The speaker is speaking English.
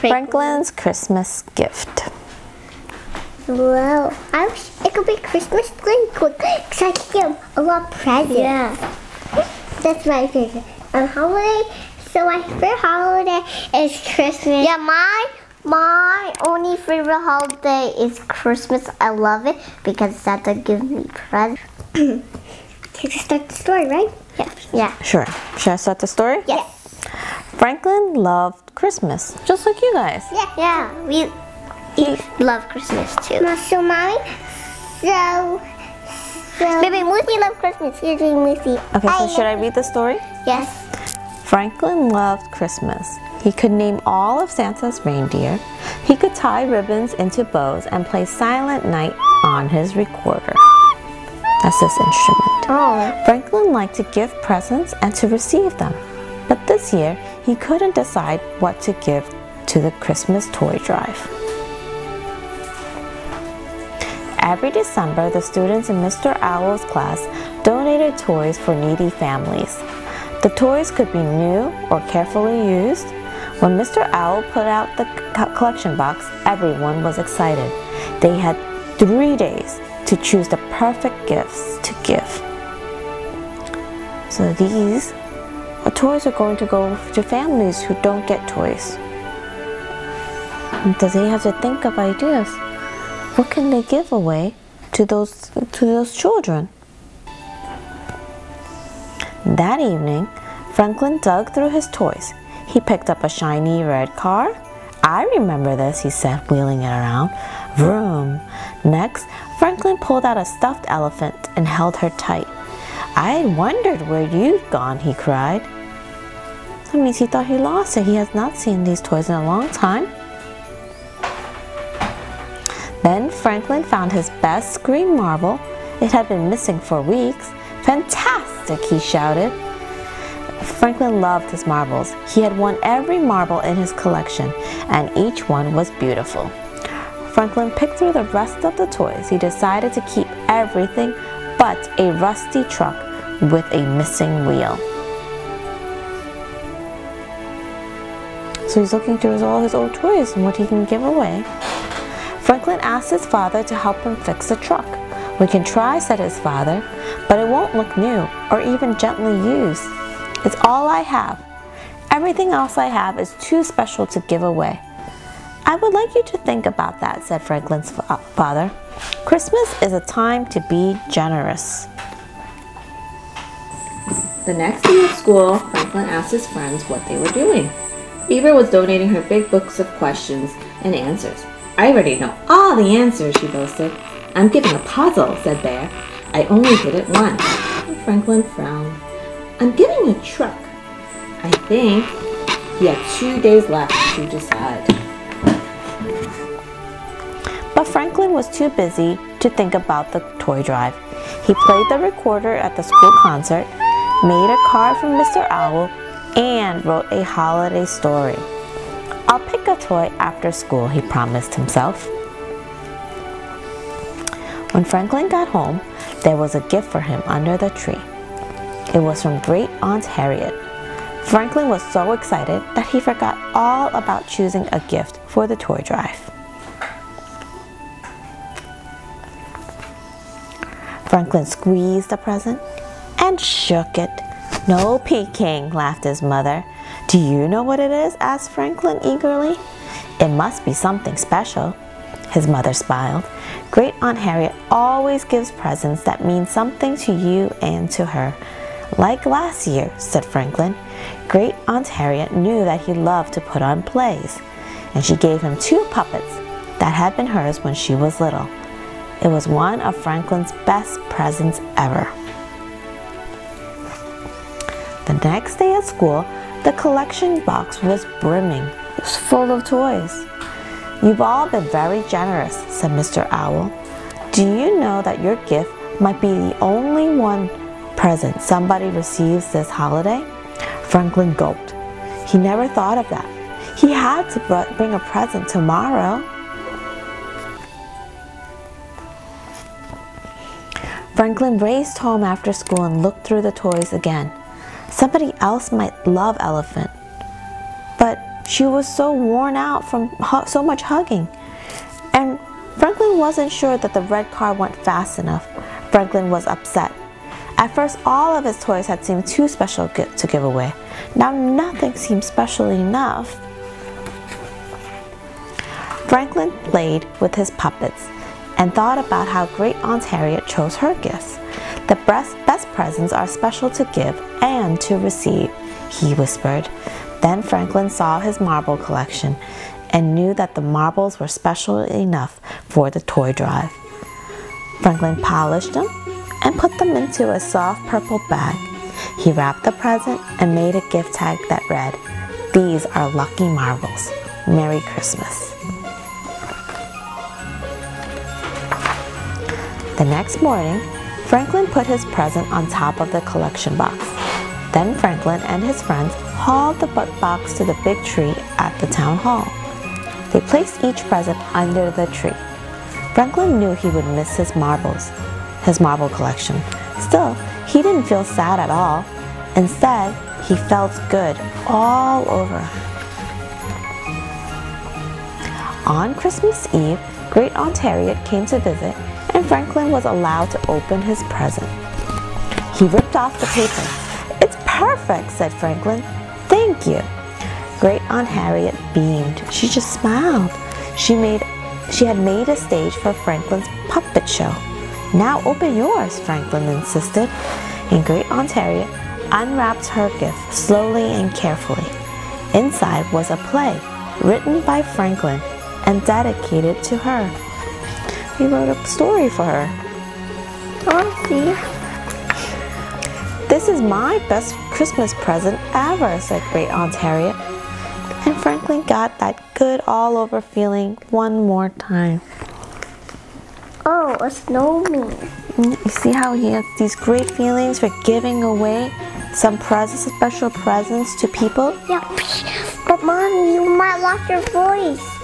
Franklin's Christmas gift. Wow. I wish it could be Christmas really quick because I can get a lot of presents. Yeah. That's my favorite. On holiday, so my favorite holiday is Christmas. Yeah, my my only favorite holiday is Christmas. I love it because Santa gives me presents. Can to start the story, right? Yeah. Yeah. Sure. Should I start the story? Yes. Franklin loved Christmas, just like you guys. Yeah. Yeah. We we love Christmas too. So mommy, so so Baby Moosey love Christmas. Here's me Moosey. Okay, so should I read the story? Yes. Franklin loved Christmas. He could name all of Santa's reindeer. He could tie ribbons into bows and play Silent Night on his recorder. That's this instrument. Oh. Franklin liked to give presents and to receive them. But this year, he couldn't decide what to give to the Christmas toy drive. Every December, the students in Mr. Owl's class donated toys for needy families. The toys could be new or carefully used. When Mr. Owl put out the collection box, everyone was excited. They had three days to choose the perfect gifts to give. So these toys are going to go to families who don't get toys. Does they have to think of ideas. What can they give away to those to those children? That evening, Franklin dug through his toys. He picked up a shiny red car. I remember this, he said, wheeling it around. Vroom. Next, Franklin pulled out a stuffed elephant and held her tight. I wondered where you'd gone, he cried. That means he thought he lost it. He has not seen these toys in a long time. Then Franklin found his best green marble. It had been missing for weeks. Fantastic, he shouted. Franklin loved his marbles. He had won every marble in his collection, and each one was beautiful. Franklin picked through the rest of the toys. He decided to keep everything but a rusty truck with a missing wheel. So he's looking through all his old toys and what he can give away. Franklin asked his father to help him fix the truck. We can try, said his father, but it won't look new or even gently used. It's all I have. Everything else I have is too special to give away. I would like you to think about that, said Franklin's fa- father. Christmas is a time to be generous. The next day at school, Franklin asked his friends what they were doing. Beaver was donating her big books of questions and answers. I already know all the answers, she boasted. I'm giving a puzzle, said Bear. I only did it once. Franklin frowned. I'm giving a truck. I think he had two days left to decide. But Franklin was too busy to think about the toy drive. He played the recorder at the school concert, made a card from Mr. Owl, and wrote a holiday story. I'll pick a toy after school, he promised himself. When Franklin got home, there was a gift for him under the tree. It was from Great Aunt Harriet. Franklin was so excited that he forgot all about choosing a gift for the toy drive. Franklin squeezed the present and shook it. No peeking, laughed his mother. Do you know what it is? asked Franklin eagerly. It must be something special. His mother smiled. Great Aunt Harriet always gives presents that mean something to you and to her. Like last year, said Franklin. Great Aunt Harriet knew that he loved to put on plays, and she gave him two puppets that had been hers when she was little. It was one of Franklin's best presents ever. Next day at school, the collection box was brimming. It was full of toys. You've all been very generous, said Mr. Owl. Do you know that your gift might be the only one present somebody receives this holiday? Franklin gulped. He never thought of that. He had to bring a present tomorrow. Franklin raced home after school and looked through the toys again. Somebody else might love Elephant, but She was so worn out from so much hugging. And Franklin wasn't sure that the red car went fast enough. Franklin was upset. At first, all of his toys had seemed too special to give away. Now, nothing seemed special enough. Franklin played with his puppets and thought about how Great Aunt Harriet chose her gifts. The best, best presents are special to give and to receive, he whispered. Then Franklin saw his marble collection and knew that the marbles were special enough for the toy drive. Franklin polished them and put them into a soft purple bag. He wrapped the present and made a gift tag that read, These are lucky marbles. Merry Christmas. The next morning, Franklin put his present on top of the collection box. Then Franklin and his friends hauled the bo- box to the big tree at the town hall. They placed each present under the tree. Franklin knew he would miss his marbles, his marble collection. Still, he didn't feel sad at all. Instead, he felt good all over. On Christmas Eve, Great Aunt Harriet came to visit, Franklin was allowed to open his present. He ripped off the paper. It's perfect, said Franklin. Thank you. Great Aunt Harriet beamed. She just smiled. She made she had made a stage for Franklin's puppet show. Now open yours, Franklin insisted. And Great Aunt Harriet unwrapped her gift slowly and carefully. Inside was a play written by Franklin and dedicated to her. He wrote a story for her. Oh, see. This is my best Christmas present ever, said Great Aunt Harriet. And Franklin got that good all over feeling one more time. Oh, a snowman. Mm, You see how he has these great feelings for giving away some presents, special presents to people? Yeah. But mommy, you might lost your voice.